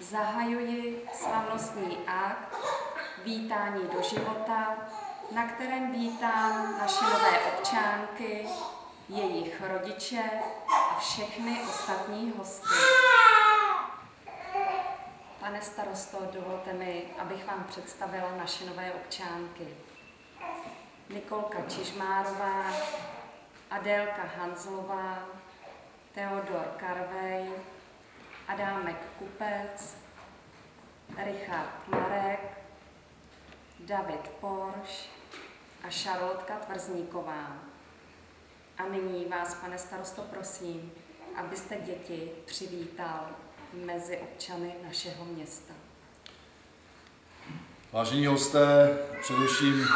Zahajuji slavnostní akt Vítání do života, na kterém vítám naše nové občánky, jejich rodiče a všechny ostatní hosty. Pane starosto, dovolte mi, abych vám představila naše nové občánky. Nikolka Čižmárová, Adélka Hanzlová, Teodor Karvej, Adámek Kupec, Richard Marek, David Porš a Šarlotka Tvrzníková. A nyní vás, pane starosto, prosím, abyste děti přivítal mezi občany našeho města. Vážení hosté, především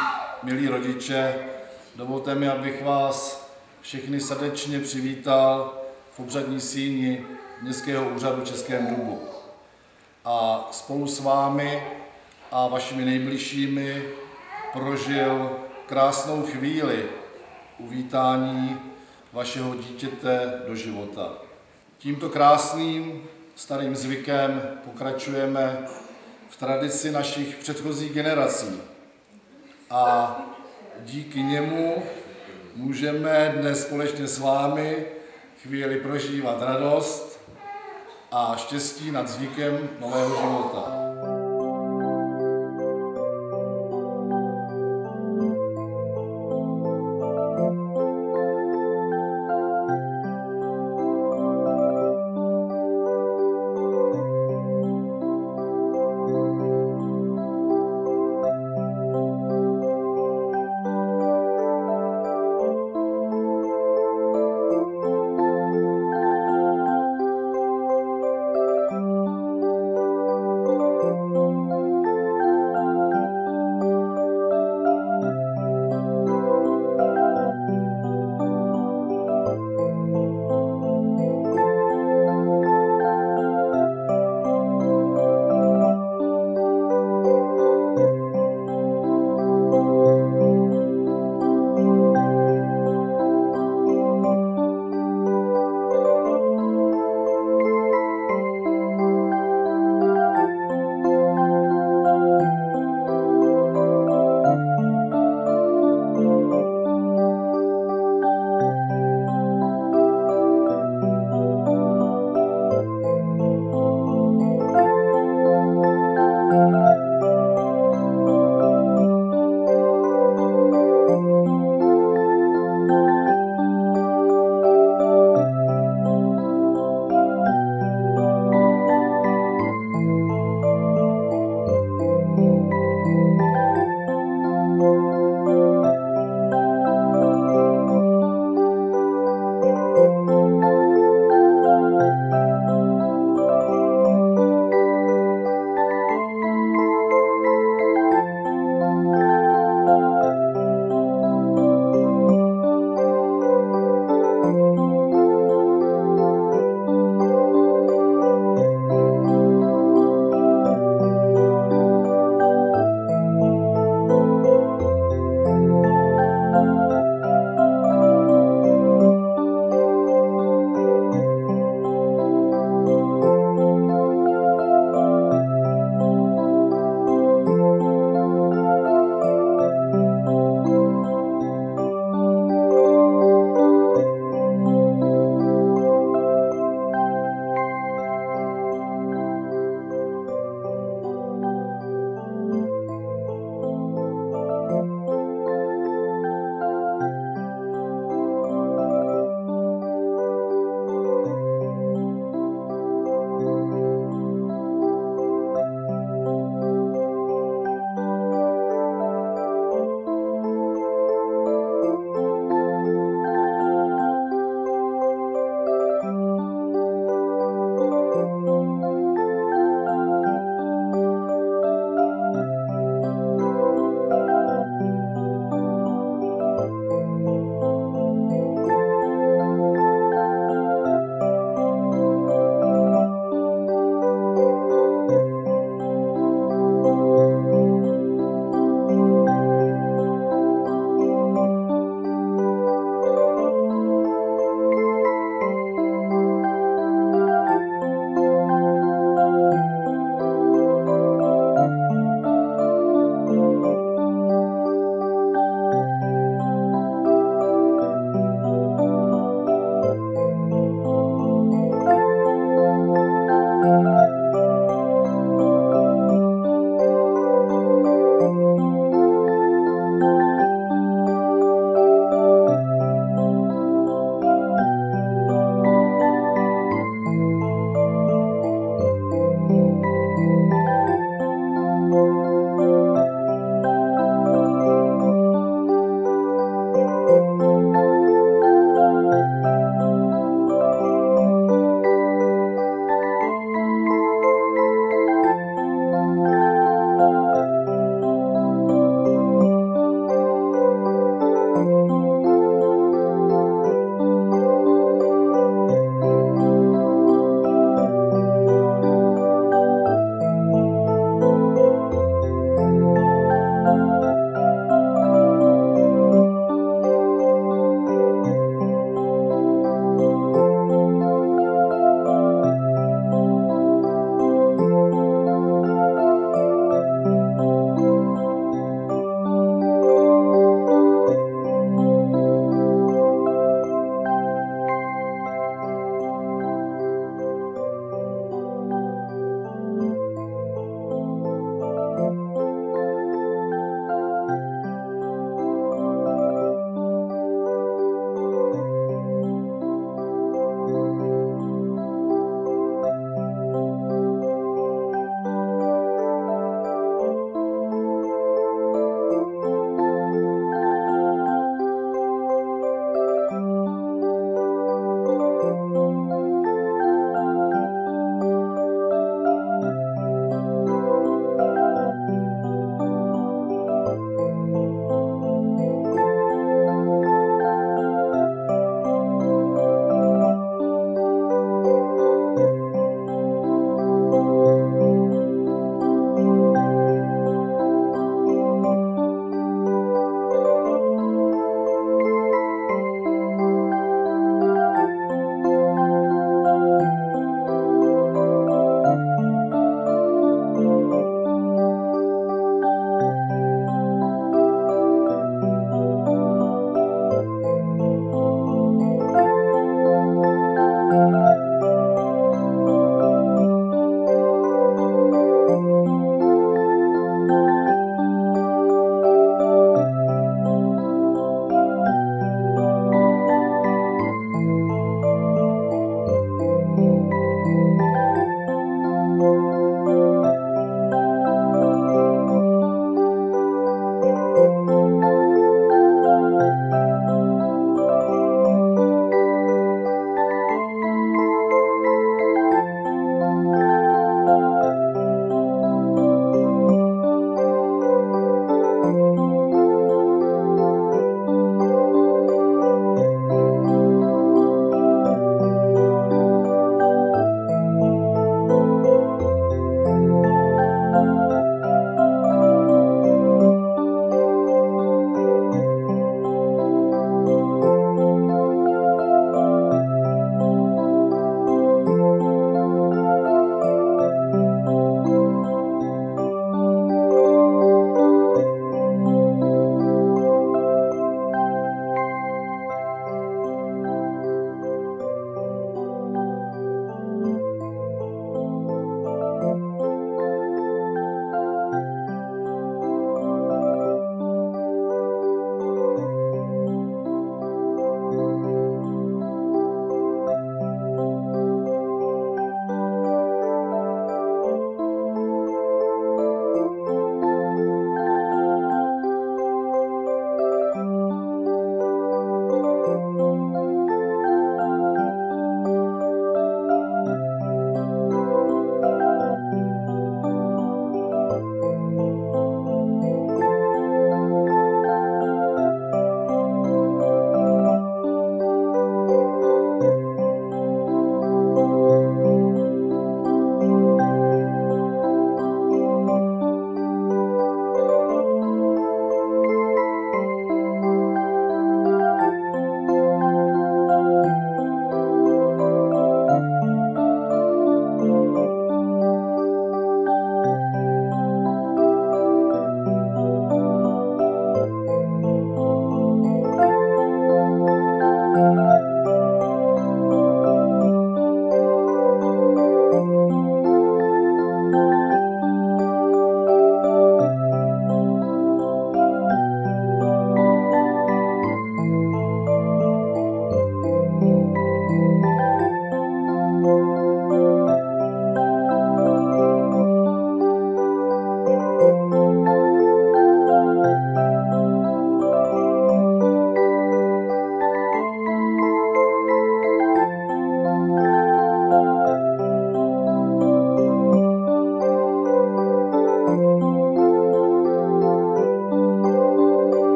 milí rodiče, dovolte mi, abych vás všechny srdečně přivítal v obřadní síni Městského úřadu Českém Dubu. A spolu s vámi a vašimi nejbližšími prožil krásnou chvíli uvítání vašeho dítěte do života. Tímto krásným starým zvykem pokračujeme v tradici našich předchozích generací. A díky němu můžeme dnes společně s vámi chvíli prožívat radost a štěstí nad zvykem nového života.